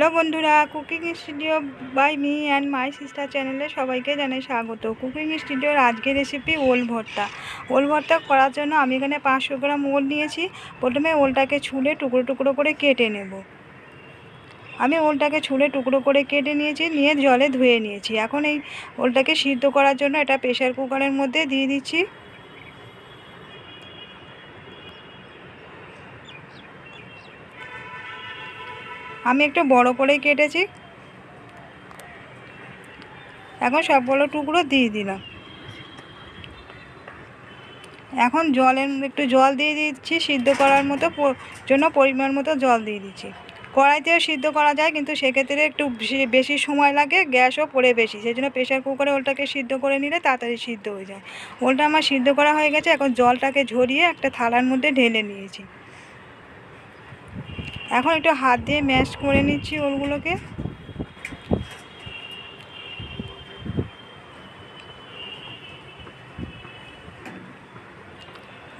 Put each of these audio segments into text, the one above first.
Hello বন্ধুরা, cooking studio by me and my sister চ্যানেলে সবাইকে জানাই স্বাগত। কুকিং স্টুডিওর আজকের রেসিপি ওল ভর্তা। ওল ভর্তা করার জন্য আমি এখানে পাঁচশো গ্রাম ওল নিয়েছি। প্রথমে ওলটাকে ছুলে টুকরো টুকরো করে কেটে নেব। আমি ওলটাকে ছুলে টুকরো করে কেটে নিয়েছি, নিয়ে জলে ধুয়ে নিয়েছি। এখন এই ওলটাকে সিদ্ধ করার জন্য এটা প্রেশার কুকারের মধ্যে দিয়ে দিচ্ছি। আমি একটু বড় করেই কেটেছি। এখন সবগুলো টুকরো দিয়ে দিলাম। এখন জলের একটু জল দিয়ে দিচ্ছি, সিদ্ধ করার মতো জন্য পরিমাণ মতো জল দিয়ে দিচ্ছি। কড়াইতেও সিদ্ধ করা যায়, কিন্তু সেক্ষেত্রে একটু বেশি সময় লাগে, গ্যাসও পড়ে বেশি। সেই জন্য প্রেশার কুকারে ওলটাকে সিদ্ধ করে নিলে তাড়াতাড়ি সিদ্ধ হয়ে যায়। ওলটা আমার সিদ্ধ করা হয়ে গেছে, এখন জলটাকে ঝরিয়ে একটা থালার মধ্যে ঢেলে নিয়েছি। এখন একটু হাত দিয়ে ম্যাশ করে নিচ্ছি ওলগুলোকে।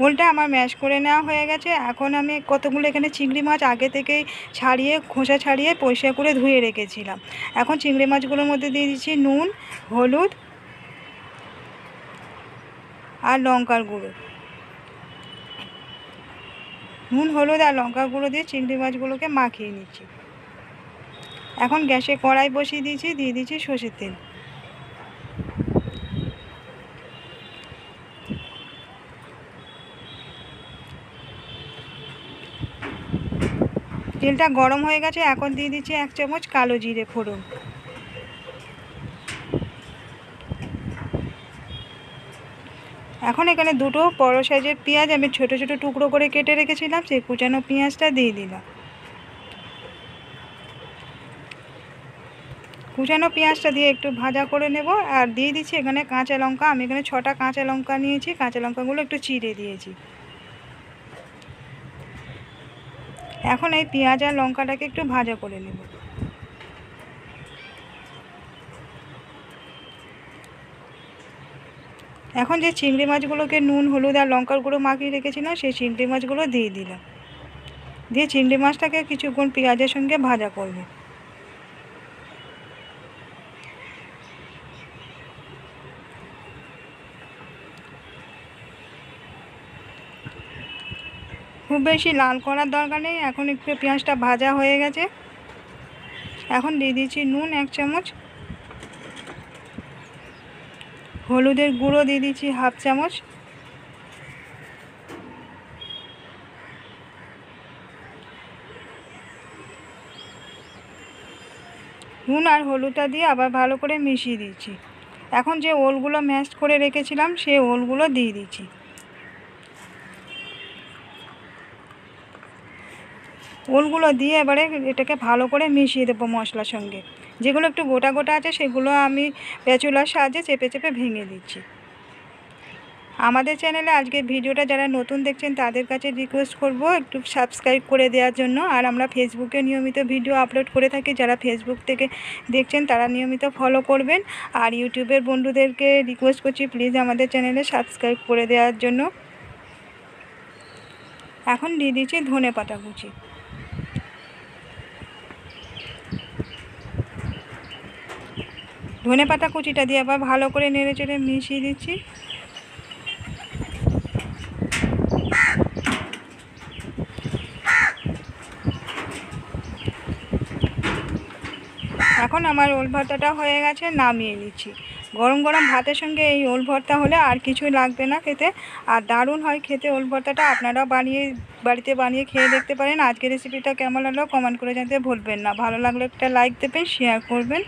ওলটা আমার ম্যাশ করে নেওয়া হয়ে গেছে। এখন আমি কতগুলো এখানে চিংড়ি মাছ আগে থেকেই ছাড়িয়ে, খোসা ছাড়িয়ে পরিষ্কার করে ধুয়ে রেখেছিলাম। এখন চিংড়ি মাছগুলোর মধ্যে দিয়ে দিচ্ছি নুন, হলুদ আর লঙ্কার গুঁড়ো। নুন, হলুদ আর লঙ্কা গুঁড়ো দিয়ে চিংড়ি মাছগুলোকে মাখিয়ে নিচ্ছি। এখন গ্যাসে কড়াই বসিয়ে দিয়েছি, দিয়ে দিচ্ছি সর্ষের তেল। তেলটা গরম হয়ে গেছে, এখন দিয়ে দিচ্ছি এক চামচ কালো জিরে ফোড়ন। এখন এখানে দুটো বড় সাইজের পেঁয়াজ আমি ছোট ছোট টুকরো করে কেটে রেখেছিলাম, সেই কুচানো পেঁয়াজটা দিয়ে দিলাম কুচানো পেঁয়াজটা দিয়ে একটু ভাজা করে নেব আর দিয়ে দিচ্ছি এখানে কাঁচা লঙ্কা। আমি এখানে ছটা কাঁচা লঙ্কা নিয়েছি, কাঁচা লঙ্কাগুলো একটু চিড়ে দিয়েছি। এখন এই পেঁয়াজ আর লঙ্কাটাকে একটু ভাজা করে নেব। এখন যে চিংড়ি মাছগুলোকে নুন, হলুদ আর লঙ্কার গুঁড়ো মাখিয়ে রেখেছিলাম সেই চিংড়ি মাছগুলো দিয়ে দিলাম। দিয়ে চিংড়ি মাছটাকে কিছুক্ষণ পেঁয়াজের সঙ্গে ভাজা করব। খুব বেশি লাল করার দরকার নেই, এখন একটু পেঁয়াজটা ভাজা হয়ে গেছে। এখন দিয়ে দিচ্ছি নুন এক চামচ। হলুদের গুঁড়ো দিয়ে দিচ্ছি হাফ চামচ। নুন আর হলুদটা দিয়ে আবার ভালো করে মিশিয়ে দিচ্ছি। এখন যে ওলগুলো ম্যাশ করে রেখেছিলাম সেই ওলগুলো দিয়ে দিচ্ছি। ওলগুলো দিয়ে এবারে এটাকে ভালো করে মিশিয়ে দেবো মশলার সঙ্গে। যেগুলো একটু গোটা গোটা আছে, সেগুলো আমি পেঁচুলার সাহায্যে চেপে চেপে ভেঙে দিচ্ছি। আমাদের চ্যানেলে আজকে ভিডিওটা যারা নতুন দেখছেন, তাদের কাছে রিকোয়েস্ট করব একটু সাবস্ক্রাইব করে দেওয়ার জন্য। আর আমরা ফেসবুকে নিয়মিত ভিডিও আপলোড করে থাকি। যারা ফেসবুক থেকে দেখছেন, তারা নিয়মিত ফলো করবেন। আর ইউটিউবের বন্ধুদেরকে রিকোয়েস্ট করছি প্লিজ আমাদের চ্যানেলে সাবস্ক্রাইব করে দেওয়ার জন্য। এখন দিয়ে দিচ্ছি ধনে পাতা কুচি। ধনে পাতা কুচিটা দিয়ে আবার ভালো করে নেড়ে চেড়ে মিশিয়ে দিচ্ছি। এখন আমার ওল ভর্তাটা হয়ে গেছে, নামিয়ে নিচ্ছি। গরম গরম ভাতের সঙ্গে এই ওল ভর্তা হলে আর কিছুই লাগবে না খেতে। আর দারুণ হয় খেতে ওল ভর্তাটা, আপনারাও বানিয়ে, বাড়িতে বানিয়ে খেয়ে দেখতে পারেন। আজকের রেসিপিটা কেমন লাগল কমেন্ট করে জানতে ভুলবেন না। ভালো লাগলে একটা লাইক দেবেন শেয়ার করবেন।